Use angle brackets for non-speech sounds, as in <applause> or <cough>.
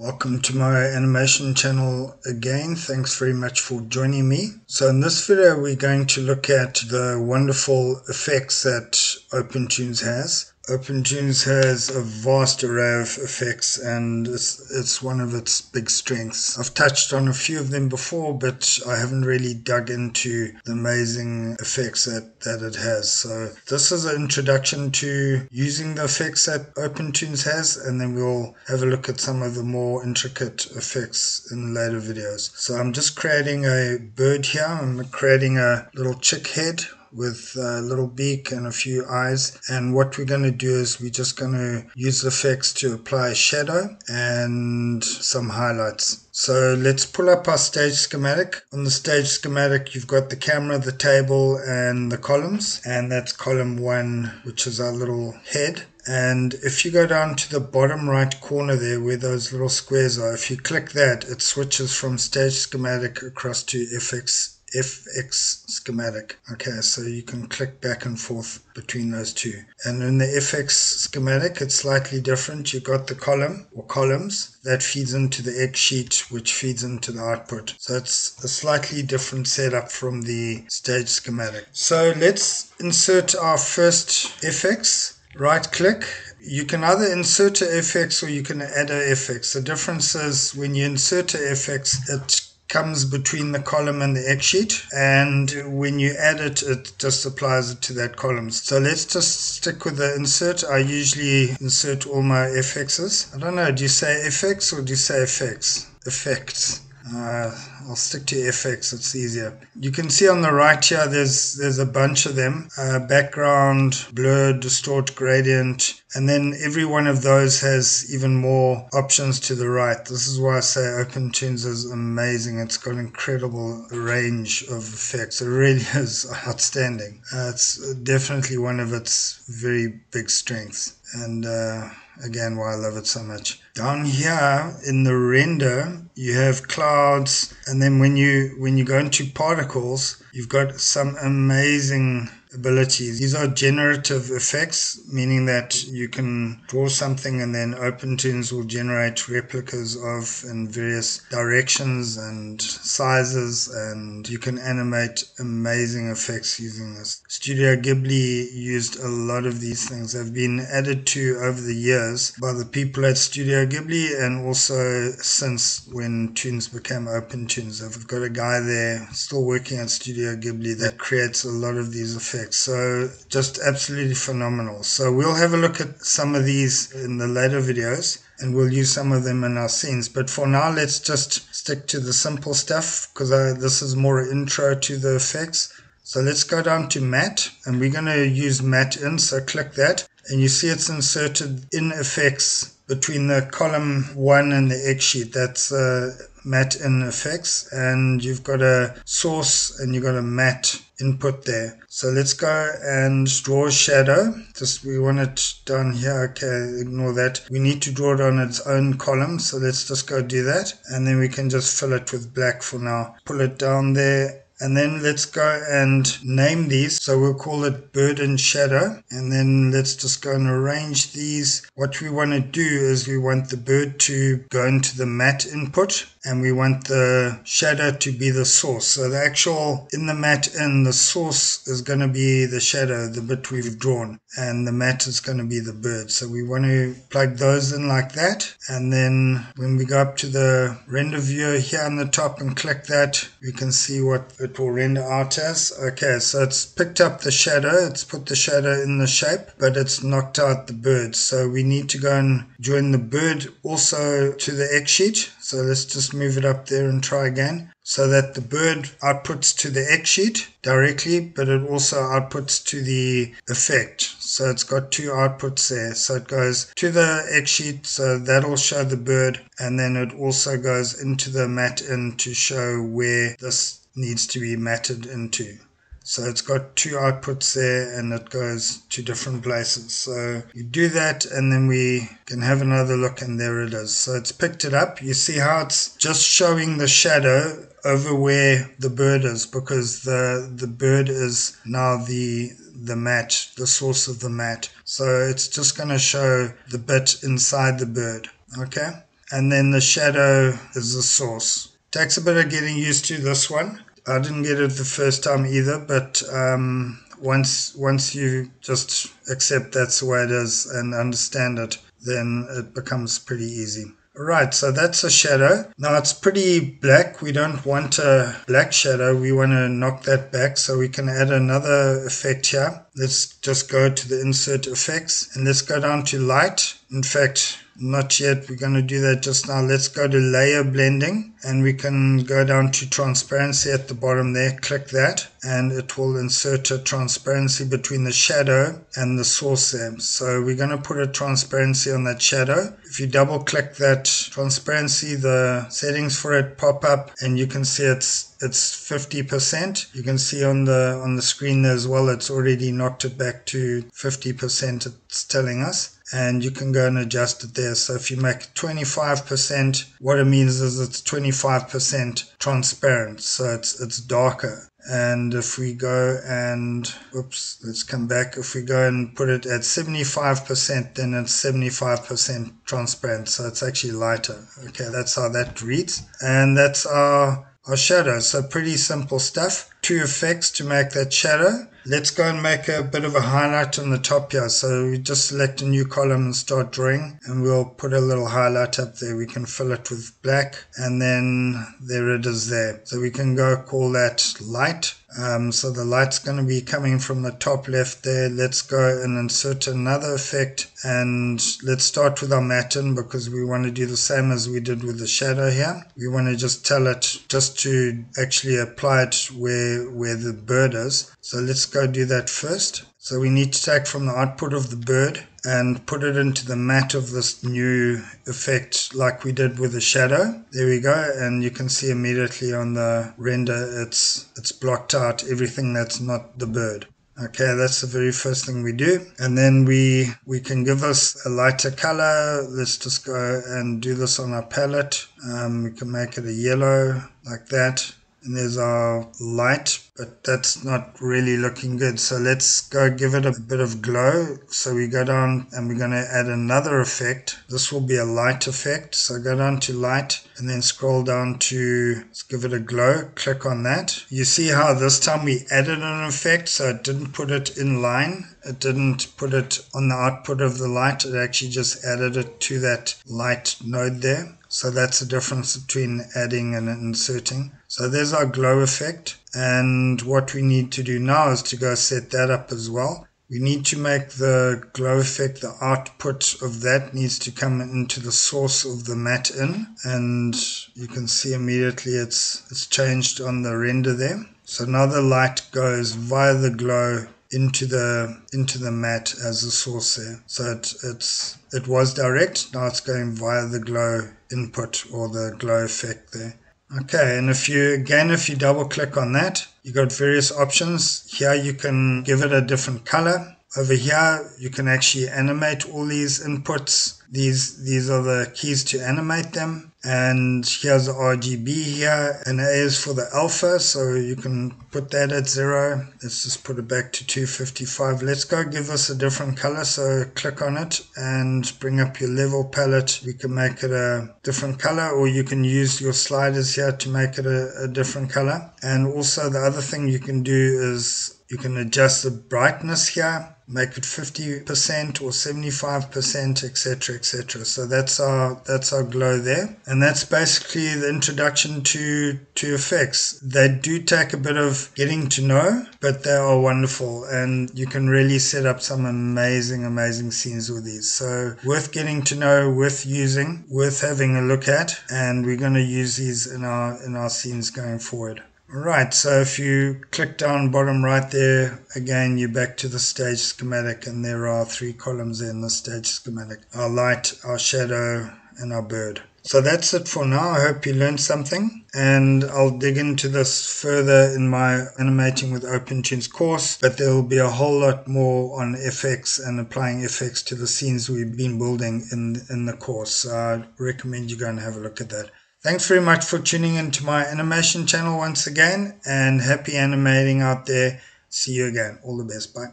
Welcome to my animation channel again. Thanks very much for joining me. So in this video we're going to look at the wonderful effects that OpenToonz has. OpenToonz has a vast array of effects and it's, it's one of its big strengths. I've touched on a few of them before, but I haven't really dug into the amazing effects that, that it has. So this is an introduction to using the effects that OpenToonz has, and then we'll have a look at some of the more intricate effects in later videos. So I'm just creating a bird here. I'm creating a little chick head with a little beak and a few eyes. And what we're going to do is we're just going to use the effects to apply shadow and some highlights. So let's pull up our stage schematic. On the stage schematic, you've got the camera, the table, and the columns. And that's column one, which is our little head. And if you go down to the bottom right corner there where those little squares are, if you click that, it switches from stage schematic across to FX FX schematic. Okay, so you can click back and forth between those two. And in the FX schematic, it's slightly different. You've got the column or columns that feeds into the X sheet, which feeds into the output. So it's a slightly different setup from the stage schematic. So let's insert our first FX. Right click you can either insert a FX or you can add a FX. The difference is when you insert a FX, it comes between the column and the X sheet. And when you add it, it just applies it to that column. So let's just stick with the insert. I usually insert all my FXs. I don't know, do you say FX or do you say effects? Effects. Uh, I'll stick to FX, it's easier. You can see on the right here, there's there's a bunch of them. Uh, background, blur, distort, gradient, and then every one of those has even more options to the right. This is why I say OpenToonz is amazing. It's got incredible range of effects. It really <laughs> is outstanding. Uh, it's definitely one of its very big strengths. And uh, again why I love it so much. Down here in the render, you have clouds, and then when you when you go into particles, you've got some amazing abilities. These are generative effects, meaning that you can draw something and then OpenToonz will generate replicas of in various directions and sizes, and you can animate amazing effects using this. Studio Ghibli used a lot of these things. They've been added to over the years by the people at Studio Ghibli and also since when Toonz became OpenToonz. They've got a guy there still working at Studio Ghibli that creates a lot of these effects So just absolutely phenomenal. So we'll have a look at some of these in the later videos and we'll use some of them in our scenes. But for now, let's just stick to the simple stuff because this is more intro to the effects. So let's go down to matte and we're going to use matte in. So click that and you see it's inserted in effects between the column one and the X sheet. That's uh, matte in effects and you've got a source and you've got a matte input there. So let's go and draw shadow. Just we want it down here. Okay, ignore that. We need to draw it on its own column. So let's just go do that. And then we can just fill it with black for now. Pull it down there and then let's go and name these. So we'll call it bird and shadow. And then let's just go and arrange these. What we want to do is we want the bird to go into the mat input and we want the shadow to be the source. So the actual in the mat in the source is going to be the shadow, the bit we've drawn, and the mat is going to be the bird. So we want to plug those in like that. And then when we go up to the render viewer here on the top and click that, we can see what it will render out as. Okay, so it's picked up the shadow, it's put the shadow in the shape, but it's knocked out the bird. So we need to go and join the bird also to the X sheet. So let's just move it up there and try again. So that the bird outputs to the X sheet directly, but it also outputs to the effect. So it's got two outputs there. So it goes to the X sheet, so that'll show the bird, and then it also goes into the mat in to show where this needs to be matted into. So it's got two outputs there and it goes to different places. So you do that and then we can have another look and there it is. So it's picked it up. You see how it's just showing the shadow over where the bird is because the the bird is now the the mat, the source of the mat. So it's just going to show the bit inside the bird. Okay. and then the shadow is the source. Takes a bit of getting used to this one. I didn't get it the first time either, but um, once once you just accept that's the way it is and understand it, then it becomes pretty easy. Right, so that's a shadow. Now it's pretty black. We don't want a black shadow. We want to knock that back so we can add another effect here. Let's just go to the insert effects and let's go down to light. In fact, not yet. We're going to do that just now. Let's go to layer blending and we can go down to transparency at the bottom there. Click that and it will insert a transparency between the shadow and the source there. So we're going to put a transparency on that shadow. If you double click that transparency, the settings for it pop up and you can see it's it's 50%. You can see on the on the screen as well it's already knocked it back to 50% it's telling us and you can go and adjust it there. So if you make 25%, what it means is it's 25% transparent. So it's, it's darker. And if we go and, oops, let's come back. If we go and put it at 75%, then it's 75% transparent. So it's actually lighter. Okay, that's how that reads. And that's our, our shadow. So pretty simple stuff. Two effects to make that shadow. Let's go and make a bit of a highlight on the top here. So we just select a new column and start drawing and we'll put a little highlight up there. We can fill it with black and then there it is there. So we can go call that light um, so the light's going to be coming from the top left there. Let's go and insert another effect and let's start with our matten because we want to do the same as we did with the shadow here. We want to just tell it just to actually apply it where, where the bird is. So let's go do that first. So we need to take from the output of the bird and put it into the mat of this new effect like we did with the shadow. There we go and you can see immediately on the render it's it's blocked out everything that's not the bird. Okay, that's the very first thing we do. And then we we can give us a lighter color. Let's just go and do this on our palette. Um, we can make it a yellow like that and there's our light but that's not really looking good. So let's go give it a bit of glow. So we go down and we're going to add another effect. This will be a light effect. So go down to light and then scroll down to let's give it a glow. Click on that. You see how this time we added an effect? So it didn't put it in line. It didn't put it on the output of the light. It actually just added it to that light node there. So that's the difference between adding and inserting. So there's our glow effect. And what we need to do now is to go set that up as well. We need to make the glow effect, the output of that needs to come into the source of the matte in. And you can see immediately it's, it's changed on the render there. So now the light goes via the glow into the into the matte as the source there. So it, it's it was direct, now it's going via the glow input or the glow effect there. Okay, and if you, again, if you double click on that, you got various options. Here you can give it a different color. Over here, you can actually animate all these inputs. These, these are the keys to animate them and here's the RGB here and A is for the alpha so you can put that at zero. Let's just put it back to 255 let's go give this a different color so click on it and bring up your level palette. We can make it a different color or you can use your sliders here to make it a, a different color. And also the other thing you can do is you can adjust the brightness here make it 50% or 75% etc etc so that's our that's our glow there. And that's basically the introduction to to effects. They do take a bit of getting to know but they are wonderful. And you can really set up some amazing amazing scenes with these. So worth getting to know worth using worth having a look at. And we're going to use these in our in our scenes going forward Right, so if you click down bottom right there, again you're back to the stage schematic and there are three columns in the stage schematic. Our light, our shadow and our bird. So that's it for now. I hope you learned something and I'll dig into this further in my animating with OpenToonz course, but there will be a whole lot more on FX and applying FX to the scenes we've been building in, in the course. So I recommend you go and have a look at that. Thanks very much for tuning into my animation channel once again and happy animating out there. See you again. All the best. Bye.